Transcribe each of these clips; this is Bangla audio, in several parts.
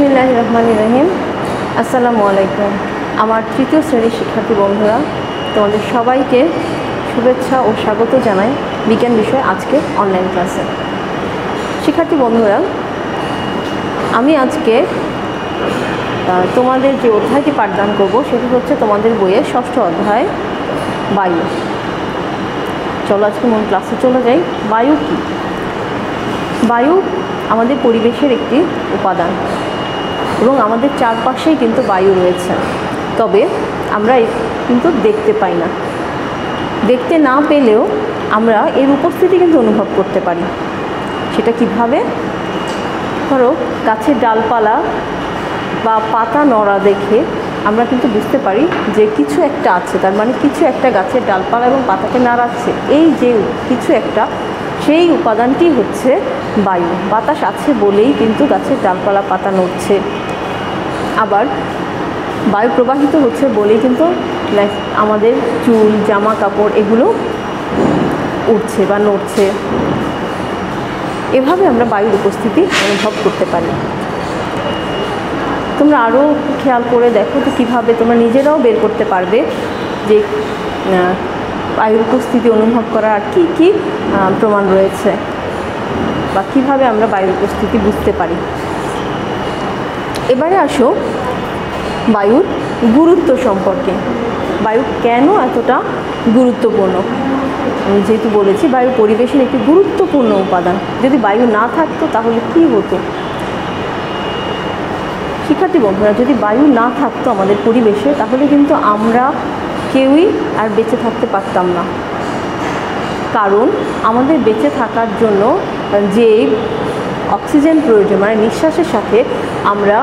বিসমিল্লাহ রহমান রহিম। আসসালামু আলাইকুম। আমার তৃতীয় শ্রেণির শিক্ষার্থী বন্ধুরা, তোমাদের সবাইকে শুভেচ্ছা ও স্বাগত জানাই বিজ্ঞান বিষয়ে আজকে অনলাইন ক্লাসে শিক্ষার্থী বন্ধুরা, আমি আজকে তোমাদের যে অধ্যায়টি পাঠদান করব, সেটি হচ্ছে তোমাদের বইয়ের ষষ্ঠ অধ্যায়, বায়ু। চলো আজকে মূল ক্লাসে চলে যাই। বায়ু কী? বায়ু আমাদের পরিবেশের একটি উপাদান। এবং আমাদের চারপাশেই কিন্তু বায়ু রয়েছে। তবে আমরা কিন্তু দেখতে পাই না। দেখতে না পেলেও আমরা এর উপস্থিতি কিন্তু অনুভব করতে পারি। সেটা কীভাবে? ধরো, গাছের ডালপালা বা পাতা নড়া দেখে আমরা কিন্তু বুঝতে পারি যে কিছু একটা আছে। তার মানে কিছু একটা গাছের ডালপালা এবং পাতাকে নাড়াচ্ছে। এই যে কিছু একটা, সেই উপাদানটি হচ্ছে বায়ু। বাতাস আছে বলেই কিন্তু গাছের ডালপালা, পাতা নড়ছে। আবার বায়ু প্রবাহিত হচ্ছে বলেই কিন্তু আমাদের চুল জামা কাপড় এগুলো উঠছে বা নড়ছে। এভাবে আমরা বায়ুর উপস্থিতি অনুভব করতে পারি। তোমরা আরও খেয়াল করে দেখো তো কীভাবে তোমরা নিজেরাও বের করতে পারবে যে বায়ুর উপস্থিতি অনুভব করার আর কী কী প্রমাণ রয়েছে বা কীভাবে আমরা বায়ুর উপস্থিতি বুঝতে পারি। এবারে আসো বায়ুর গুরুত্ব সম্পর্কে। বায়ু কেন এতটা গুরুত্বপূর্ণ? যেহেতু বলেছি, বায়ু পরিবেশের একটি গুরুত্বপূর্ণ উপাদান। যদি বায়ু না থাকতো, তাহলে কী হতো? শিক্ষার্থী বন্ধুরা, যদি বায়ু না থাকতো আমাদের পরিবেশে, তাহলে কিন্তু আমরা কেউই আর বেঁচে থাকতে পারতাম না। কারণ আমাদের বেঁচে থাকার জন্য যে অক্সিজেন প্রয়োজন। মানে নিঃশ্বাসের সাথে আমরা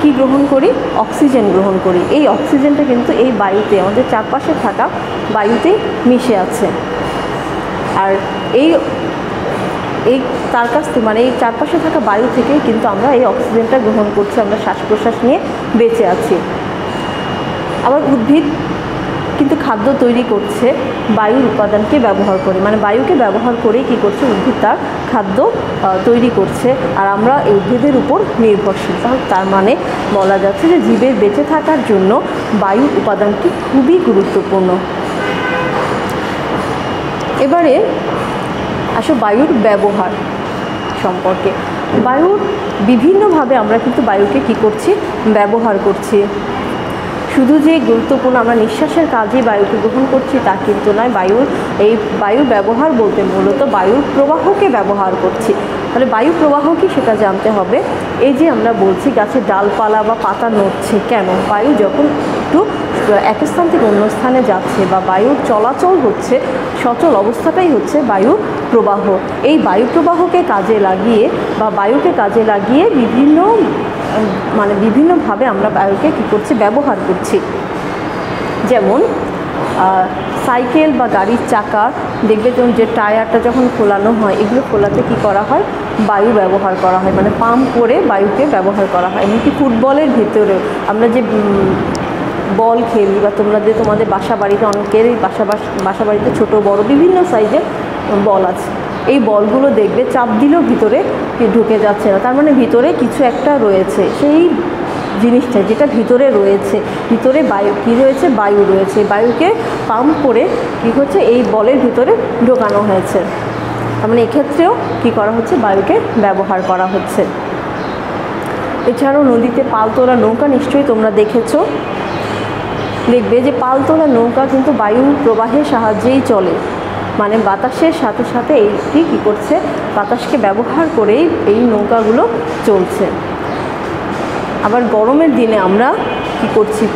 কি গ্রহণ করি? অক্সিজেন গ্রহণ করি। এই অক্সিজেনটা কিন্তু এই বায়ুতে, আমাদের চারপাশে থাকা বায়ুতে মিশে আছে। আর এই এই তার কাছ থেকে মানে এই চারপাশে থাকা বায়ু থেকেই কিন্তু আমরা এই অক্সিজেনটা গ্রহণ করছি। আমরা শ্বাস প্রশ্বাস নিয়ে বেঁচে আছি। আবার উদ্ভিদ খাদ্য তৈরি করছে বায়ুর উপাদানকে ব্যবহার করে। মানে বায়ুকে ব্যবহার করেই কী করছে উদ্ভিদ তার খাদ্য তৈরি করছে। আর আমরা এই উদ্ভিদের উপর নির্ভরশীল। তার মানে বলা যাচ্ছে যে জীবের বেঁচে থাকার জন্য বায়ু উপাদানটি খুবই গুরুত্বপূর্ণ। এবারে আসো বায়ুর ব্যবহার সম্পর্কে। বায়ুর বিভিন্নভাবে আমরা কিন্তু বায়ুকে কি করছি? ব্যবহার করছি। শুধু যে গুরুত্বপূর্ণ আমরা নিঃশ্বাসের কাজে বায়ুকে গ্রহণ করছি তা কিন্তু নয়, বায়ুর এই বায়ুর ব্যবহার বলতে মূলত বায়ুর প্রবাহকে ব্যবহার করছি। তাহলে বায়ু প্রবাহ কি সেটা জানতে হবে। এই যে আমরা বলছি গাছের ডালপালা বা পাতা নড়ছে কেন? বায়ু যখন একটু এক স্থান থেকে অন্য স্থানে যাচ্ছে বা বায়ুর চলাচল হচ্ছে, সচল অবস্থাটাই হচ্ছে বায়ু প্রবাহ। এই বায়ু প্রবাহকে কাজে লাগিয়ে বা বায়ুকে কাজে লাগিয়ে বিভিন্ন মানে বিভিন্নভাবে আমরা বায়ুকে কী করছি, ব্যবহার করছি। যেমন সাইকেল বা গাড়ির চাকা, দেখবে যেমন যে টায়ারটা যখন খোলানো হয়, এগুলো খোলাতে কি করা হয়? বায়ু ব্যবহার করা হয় মানে পাম্প করে বায়ুকে ব্যবহার করা হয়। এমনকি ফুটবলের ভেতরে আমরা যে বল খেলি বা তোমরা যে তোমাদের বাসা বাড়িতে অনেকেরই বাসা বাসা বাড়িতে ছোটো, বড় বিভিন্ন সাইজের বল আছে। এই বলগুলো দেখবে চাপ দিলেও ভিতরে ঢুকে যাচ্ছে না। তার মানে ভিতরে কিছু একটা রয়েছে। সেই জিনিসটা যেটা ভিতরে রয়েছে, ভিতরে বায়ু, কী রয়েছে? বায়ু রয়েছে। বায়ুকে পাম্প করে কী হচ্ছে? এই বলের ভিতরে ঢোকানো হয়েছে। তার মানে এক্ষেত্রেও কী করা হচ্ছে? বায়ুকে ব্যবহার করা হচ্ছে। এছাড়াও নদীতে পাল তোলা নৌকা নিশ্চয়ই তোমরা দেখেছ। দেখবে যে পাল তোলা নৌকা কিন্তু বায়ু প্রবাহের সাহায্যেই চলে। মানে বাতাসের সাথে সাথে এইটি কী করছে। বাতাসকে ব্যবহার করেই এই নৌকাগুলো চলছে। আবার গরমের দিনে আমরা কি করছি?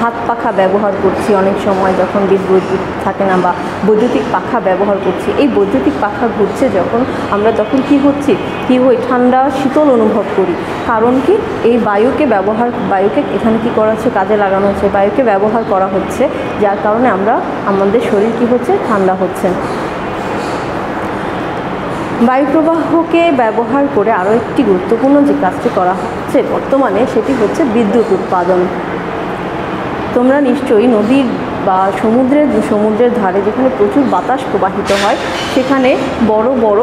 হাত পাখা ব্যবহার করছি অনেক সময় যখন বিদ্যুৎ থাকে না বা বৈদ্যুতিক পাখা ব্যবহার করছি। এই বৈদ্যুতিক পাখা ঘুরছে যখন আমরা তখন কি হচ্ছি? কি হই? ঠান্ডা, শীতল অনুভব করি। কারণ কি? এই বায়ুকে ব্যবহার, বায়ুকে এখানে কি করা হচ্ছে? কাজে লাগানো হচ্ছে। বায়ুকে ব্যবহার করা হচ্ছে। যার কারণে আমরা, আমাদের শরীর কি হচ্ছে? ঠান্ডা হচ্ছে। বায়ু প্রবাহকে ব্যবহার করে আরও একটি গুরুত্বপূর্ণ যে কাজটি করা হচ্ছে বর্তমানে সেটি হচ্ছে বিদ্যুৎ উৎপাদন। তোমরা নিশ্চয়ই নদীর বা সমুদ্রের সমুদ্রের ধারে যেখানে প্রচুর বাতাস প্রবাহিত হয়, সেখানে বড় বড়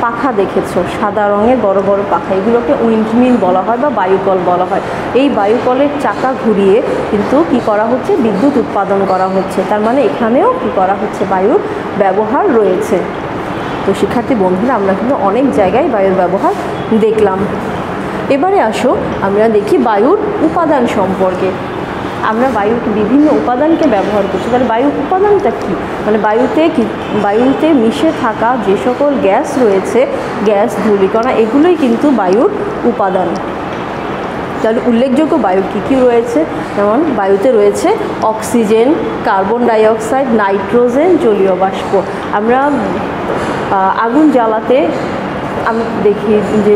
পাখা দেখেছ। সাদা রঙের বড় বড় পাখা। এগুলোকে উইন্ডমিল বলা হয় বা বায়ুকল বলা হয়। এই বায়ুকলের চাকা ঘুরিয়ে কিন্তু কি করা হচ্ছে? বিদ্যুৎ উৎপাদন করা হচ্ছে। তার মানে এখানেও কি করা হচ্ছে? বায়ুর ব্যবহার রয়েছে। তো শিক্ষার্থী বন্ধুরা, আমরা কিন্তু অনেক জায়গায় বায়ুর ব্যবহার দেখলাম। এবারে আসো, আমরা দেখি বায়ুর উপাদান সম্পর্কে। আমরা বায়ুর বিভিন্ন উপাদানকে ব্যবহার করছি। তাহলে বায়ু উপাদানটা কী? মানে বায়ুতে কি? বায়ুতে মিশে থাকা যে সকল গ্যাস রয়েছে, গ্যাস, ধূলিকণা, এগুলোই কিন্তু বায়ুর উপাদান। তাহলে উল্লেখযোগ্য বায়ু কী কী রয়েছে? যেমন বায়ুতে রয়েছে অক্সিজেন, কার্বন ডাইঅক্সাইড, নাইট্রোজেন, জলীয় বাষ্প। আমরা আগুন জ্বালাতে আমি, দেখি যে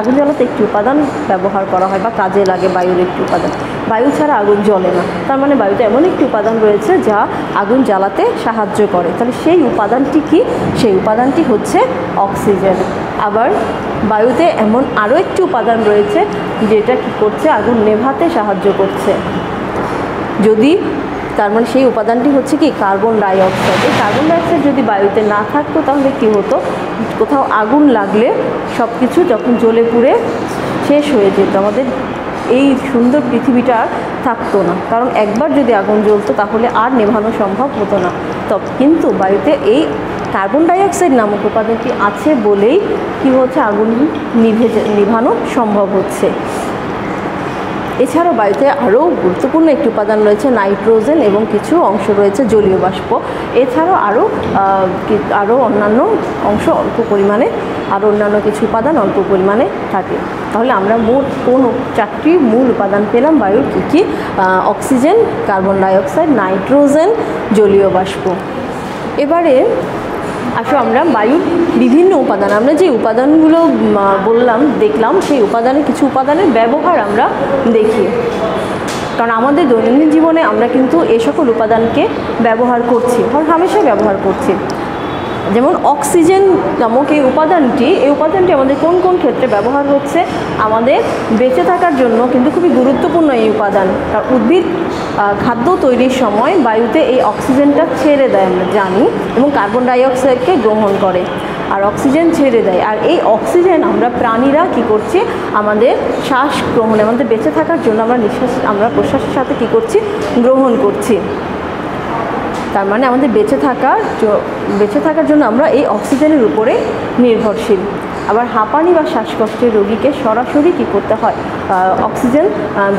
আগুন জ্বালাতে একটি উপাদান ব্যবহার করা হয় বা কাজে লাগে বায়ুর একটি উপাদান। বায়ু ছাড়া আগুন জ্বলে না। তার মানে বায়ুতে এমন একটি উপাদান রয়েছে যা আগুন জ্বালাতে সাহায্য করে। তাহলে সেই উপাদানটি কি? সেই উপাদানটি হচ্ছে অক্সিজেন। আবার বায়ুতে এমন আরও একটি উপাদান রয়েছে যেটা কি করছে? আগুন নেভাতে সাহায্য করছে। যদি, তার মানে সেই উপাদানটি হচ্ছে কি? কার্বন ডাইঅক্সাইড এই কার্বন ডাইঅক্সাইড যদি বায়ুতে না থাকতো, তাহলে কি হতো? কোথাও আগুন লাগলে সব কিছু যখন জ্বলে পুড়ে শেষ হয়ে যেত। আমাদের এই সুন্দর পৃথিবীটা থাকতো না। কারণ একবার যদি আগুন জ্বলতো, তাহলে আর নেভানো সম্ভব হতো না। তবে কিন্তু বায়ুতে এই কার্বন ডাইঅক্সাইড নামক উপাদানটি আছে বলেই কি হচ্ছে? আগুন নিভে নিভানো সম্ভব হচ্ছে। এছাড়াও বায়ুতে আরও গুরুত্বপূর্ণ একটি উপাদান রয়েছে, নাইট্রোজেন এবং কিছু অংশ রয়েছে জলীয় বাষ্প। এছাড়াও আরও আরও অন্যান্য অংশ অল্প পরিমাণে, আরও অন্যান্য কিছু উপাদান অল্প পরিমাণে থাকে। তাহলে আমরা মোট কোন চারটি মূল উপাদান পেলাম? বায়ুর কী কী? অক্সিজেন, কার্বন ডাইঅক্সাইড, নাইট্রোজেন, জলীয় বাষ্প। এবারে আসো আমরা বায়ুর বিভিন্ন উপাদান। আমরা যে উপাদানগুলো বললাম, দেখলাম, সেই উপাদানে কিছু উপাদানের ব্যবহার আমরা দেখি। কারণ আমাদের দৈনন্দিন জীবনে আমরা কিন্তু এ সকল উপাদানকে ব্যবহার করছি আর হামেশাই ব্যবহার করছি। যেমন অক্সিজেন নামক এই উপাদানটি এই উপাদানটি আমাদের কোন কোন ক্ষেত্রে ব্যবহার হচ্ছে, আমাদের বেঁচে থাকার জন্য কিন্তু খুবই গুরুত্বপূর্ণ এই উপাদান। কারণ উদ্ভিদ খাদ্য তৈরির সময় বায়ুতে এই অক্সিজেনটা ছেড়ে দেয় আমরা জানি এবং কার্বন ডাইঅক্সাইডকে গ্রহণ করে, আর অক্সিজেন ছেড়ে দেয়। আর এই অক্সিজেন আমরা প্রাণীরা কি করছি, আমাদের শ্বাস গ্রহণে, আমাদের বেঁচে থাকার জন্য আমরা নিঃশ্বাস, আমরা প্রশ্বাসের সাথে কি করছি, গ্রহণ করছি। তার মানে আমাদের বেঁচে থাকার বেঁচে থাকার জন্য আমরা এই অক্সিজেনের উপরে নির্ভরশীল। আবার হাঁপানি বা শ্বাসকষ্টের রোগীকে সরাসরি কী করতে হয়? অক্সিজেন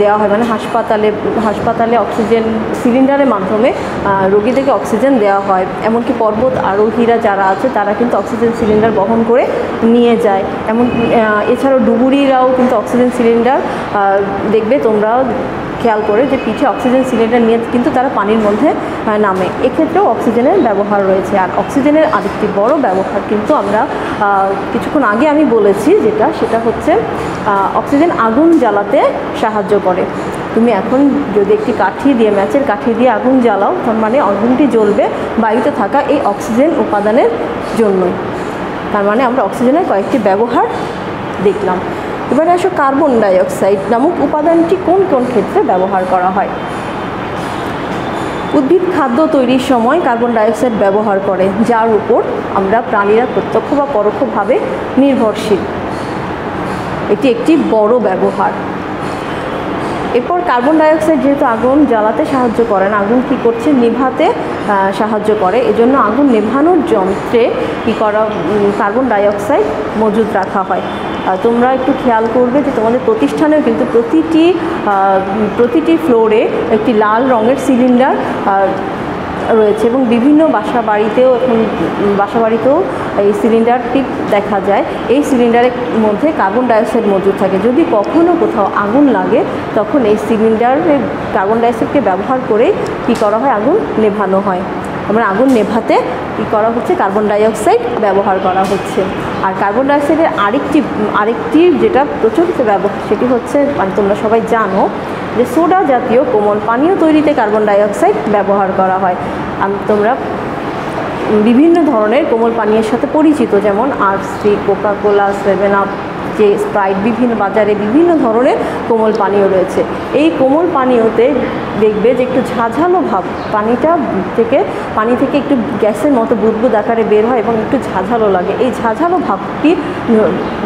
দেওয়া হয়। মানে হাসপাতালে হাসপাতালে অক্সিজেন, সিলিন্ডারের মাধ্যমে রোগীদেরকে অক্সিজেন দেওয়া হয়। এমনকি পর্বত আরোহীরা যারা আছে, তারা কিন্তু অক্সিজেন সিলিন্ডার বহন করে নিয়ে যায়। এমন এছাড়াও ডুবুরিরাও কিন্তু অক্সিজেন সিলিন্ডার দেখবে তোমরা খেয়াল করে যে পিঠে অক্সিজেন সিলিন্ডার নিয়ে কিন্তু তারা পানির মধ্যে নামে। এক্ষেত্রেও অক্সিজেনের ব্যবহার রয়েছে। আর অক্সিজেনের আরেকটি বড় ব্যবহার কিন্তু আমরা কিছুক্ষণ আগে আমি বলেছি যেটা, সেটা হচ্ছে অক্সিজেন আগুন জ্বালাতে সাহায্য করে। তুমি এখন যদি একটি কাঠি দিয়ে, ম্যাচের কাঠি দিয়ে আগুন জ্বালাও, তার মানে আগুনটি জ্বলবে বায়ুতে থাকা এই অক্সিজেন উপাদানের জন্যই। তার মানে আমরা অক্সিজেনের কয়েকটি ব্যবহার দেখলাম। এবারে আসো কার্বন ডাইঅক্সাইড নামক উপাদানটি কোন কোন ক্ষেত্রে ব্যবহার করা হয়? উদ্ভিদ খাদ্য তৈরির সময় কার্বন ডাইঅক্সাইড ব্যবহার করে, যার উপর আমরা প্রাণীরা প্রত্যক্ষ বা পরোক্ষভাবে নির্ভরশীল। এটি একটি বড় ব্যবহার। এরপর কার্বন ডাইঅক্সাইড যেহেতু আগুন জ্বালাতে সাহায্য করে না, আগুন কী করছে? নিভাতে সাহায্য করে। এজন্য আগুন নেভানোর যন্ত্রে কী করা কার্বন ডাইঅক্সাইড মজুদ রাখা হয়। তোমরা একটু খেয়াল করবে যে তোমাদের প্রতিষ্ঠানেও কিন্তু প্রতিটি প্রতিটি ফ্লোরে একটি লাল রঙের সিলিন্ডার রয়েছে এবং বিভিন্ন বাসা বাড়িতেও এখন বাসা বাড়িতেও এই সিলিন্ডারটি দেখা যায়। এই সিলিন্ডারের মধ্যে কার্বন ডাইঅক্সাইড মজুদ থাকে। যদি কখনও কোথাও আগুন লাগে, তখন এই সিলিন্ডারের কার্বন ডাইঅক্সাইডকে ব্যবহার করে কি করা হয়? আগুন নেভানো হয়। আমরা আগুন নেভাতে কী করা হচ্ছে? কার্বন ডাইঅক্সাইড ব্যবহার করা হচ্ছে। আর কার্বন ডাইঅক্সাইডের আরেকটি আরেকটি যেটা প্রচলিত ব্যবহার, সেটি হচ্ছে মানে তোমরা সবাই জানো, যে সোডা জাতীয় কোমল পানীয় তৈরিতে কার্বন ডাইঅক্সাইড ব্যবহার করা হয়। আম- তোমরা বিভিন্ন ধরনের কোমল পানীয়ের সাথে পরিচিত, যেমন RC Coca Cola seven up যে স্প্রাইট বিভিন্ন বাজারে বিভিন্ন ধরনের কোমল পানীয় রয়েছে। এই কোমল পানীয়তে দেখবে যে একটু ঝাঝালো ভাব, পানিটা থেকে, পানি থেকে একটু গ্যাসের মতো বুদবুদ আকারে বের হয় এবং একটু ঝাঝালো লাগে। এই ঝাঝালো ভাবটি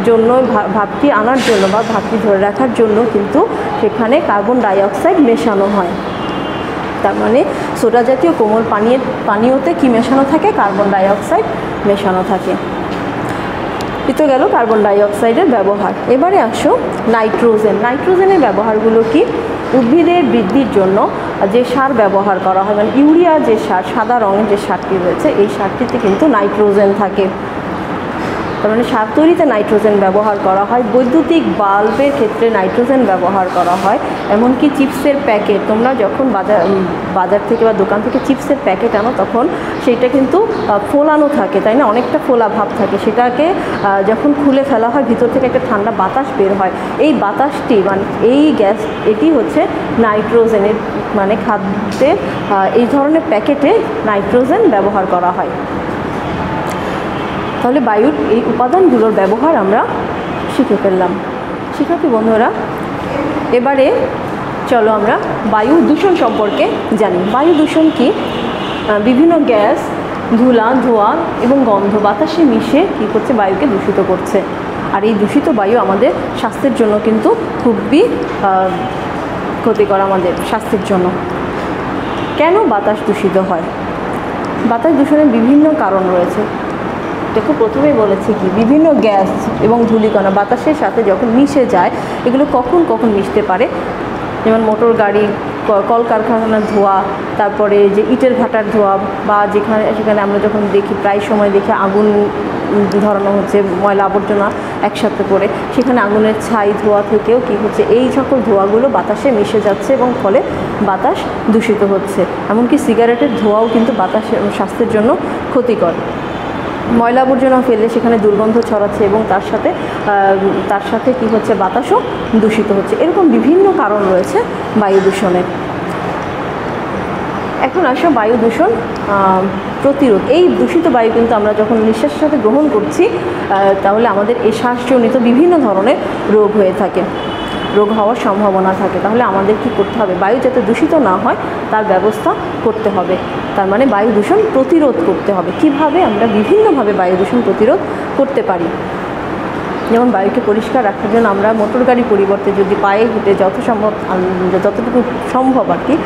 জন্য ভাবটি আনার জন্য বা ভাবটি ধরে রাখার জন্য কিন্তু সেখানে কার্বন ডাইঅক্সাইড মেশানো হয়। তার মানে সোডা জাতীয় কোমল পানীয়, পানীয়তে কি মেশানো থাকে? কার্বন ডাইঅক্সাইড মেশানো থাকে। এ তো গেল কার্বন ডাইঅক্সাইডের ব্যবহার। এবারে আসো নাইট্রোজেন। নাইট্রোজেনের ব্যবহারগুলো কি? উদ্ভিদের বৃদ্ধির জন্য যে সার ব্যবহার করা হয় মানে ইউরিয়া যে সার, সাদা রঙের যে সারটি রয়েছে, এই সারটিতে কিন্তু নাইট্রোজেন থাকে। তার মানে সার তৈরিতে নাইট্রোজেন ব্যবহার করা হয়, বৈদ্যুতিক বাল্বের ক্ষেত্রে নাইট্রোজেন ব্যবহার করা হয়, এমনকি চিপসের প্যাকেট। তোমরা যখন বাজার বাজার থেকে বা দোকান থেকে চিপসের প্যাকেট আনো, তখন সেইটা কিন্তু ফোলানো থাকে, তাই না? অনেকটা ফোলা ভাব থাকে। সেটাকে যখন খুলে ফেলা হয়, ভিতর থেকে একটা ঠান্ডা বাতাস বের হয়। এই বাতাসটি মানে এই গ্যাস, এটি হচ্ছে নাইট্রোজেনের মানে খাদ্যের এই ধরনের প্যাকেটে নাইট্রোজেন ব্যবহার করা হয়। তাহলে বায়ুর এই উপাদানগুলোর ব্যবহার আমরা শিখে ফেললাম। শিক্ষার্থী বন্ধুরা, এবারে চলো আমরা বায়ু দূষণ সম্পর্কে জানি। বায়ু দূষণ কি? বিভিন্ন গ্যাস, ধুলা, ধোঁয়া এবং গন্ধ বাতাসে মিশে কী করছে? বায়ুকে দূষিত করছে। আর এই দূষিত বায়ু আমাদের স্বাস্থ্যের জন্য কিন্তু খুবই ক্ষতিকর আমাদের স্বাস্থ্যের জন্য। কেন বাতাস দূষিত হয়? বাতাস দূষণের বিভিন্ন কারণ রয়েছে। দেখো প্রথমেই বলেছি কি, বিভিন্ন গ্যাস এবং ধূলিকণা বাতাসের সাথে যখন মিশে যায়, এগুলো কখন কখন মিশতে পারে? যেমন মোটর গাড়ি কলকারখানার ধোঁয়া, তারপরে যে ইটের ভাটার ধোঁয়া বা যেখানে, সেখানে আমরা যখন দেখি, প্রায় সময় দেখি আগুন ধরানো হচ্ছে, ময়লা আবর্জনা একসাথে করে সেখানে আগুনের ছাই ধোঁয়া থেকেও কি হচ্ছে, এই সকল ধোঁয়াগুলো বাতাসে মিশে যাচ্ছে এবং ফলে বাতাস দূষিত হচ্ছে। এমনকি সিগারেটের ধোঁয়াও কিন্তু বাতাসের, স্বাস্থ্যের জন্য ক্ষতিকর। ময়লা আবর্জনা ফেললে সেখানে দুর্গন্ধ ছড়াচ্ছে এবং তার সাথে তার সাথে কি হচ্ছে? বাতাসও দূষিত হচ্ছে। এরকম বিভিন্ন কারণ রয়েছে বায়ু দূষণের এখন আসো বায়ু দূষণ প্রতিরোধ। এই দূষিত বায়ু কিন্তু আমরা যখন নিঃশ্বাসের সাথে গ্রহণ করছি তাহলে আমাদের এই শ্বাসজনিত বিভিন্ন ধরনের রোগ হয়ে থাকে। রোগ হওয়ার সম্ভাবনা থাকে। তাহলে আমাদের কি করতে হবে? বায়ু যাতে দূষিত না হয়, তার ব্যবস্থা করতে হবে। তার মানে বায়ু দূষণ প্রতিরোধ করতে হবে। কীভাবে? আমরা বিভিন্নভাবে বায়ু দূষণ প্রতিরোধ করতে পারি। যেমন বায়ুকে পরিষ্কার রাখার জন্য আমরা মোটর গাড়ি পরিবর্তে যদি পায়ে হেঁটে যত সম্ভব যতটুকু সম্ভব আর কি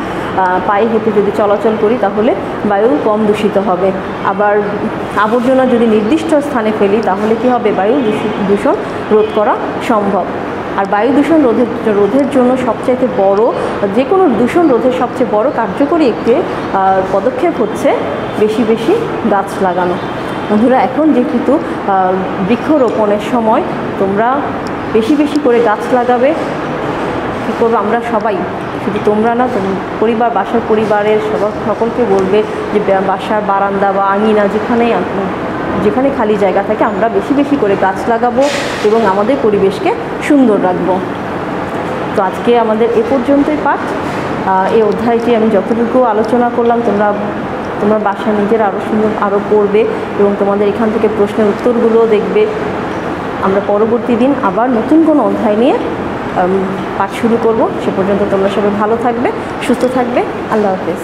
পায়ে হেঁটে যদি চলাচল করি, তাহলে বায়ু কম দূষিত হবে। আবার আবর্জনা যদি নির্দিষ্ট স্থানে ফেলি, তাহলে কি হবে? বায়ু দূষি- দূষণ রোধ করা সম্ভব। আর বায়ু দূষণ রোধের রোধের জন্য সবচাইতে বড় যে কোনো দূষণ রোধের সবচেয়ে বড় কার্যকরী একটি পদক্ষেপ হচ্ছে বেশি বেশি গাছ লাগানো। বন্ধুরা এখন যেহেতু আহ, বৃক্ষরোপণের সময় তোমরা বেশি বেশি করে গাছ লাগাবে। কী করব আমরা সবাই? শুধু তোমরা না পরিবার বাসার পরিবারের সবার সকলকে বলবে যে বাসার বারান্দা বা আঙিনা যেখানেই যেখানে খালি জায়গা থাকে, আমরা বেশি বেশি করে গাছ লাগাবো এবং আমাদের পরিবেশকে সুন্দর রাখব। তো আজকে আমাদের এ পর্যন্তই পাঠ। এই অধ্যায়টি আমি যতটুকু আলোচনা করলাম, তোমরা তোমরা বাসায় নিজের আরও সুন্দর আরও পড়বে এবং তোমাদের এখান থেকে প্রশ্নের উত্তরগুলোও দেখবে। আমরা পরবর্তী দিন আবার নতুন কোনো অধ্যায় নিয়ে পাঠ শুরু করব। সে পর্যন্ত তোমরা সবাই ভালো থাকবে, সুস্থ থাকবে। আল্লাহ হাফেজ।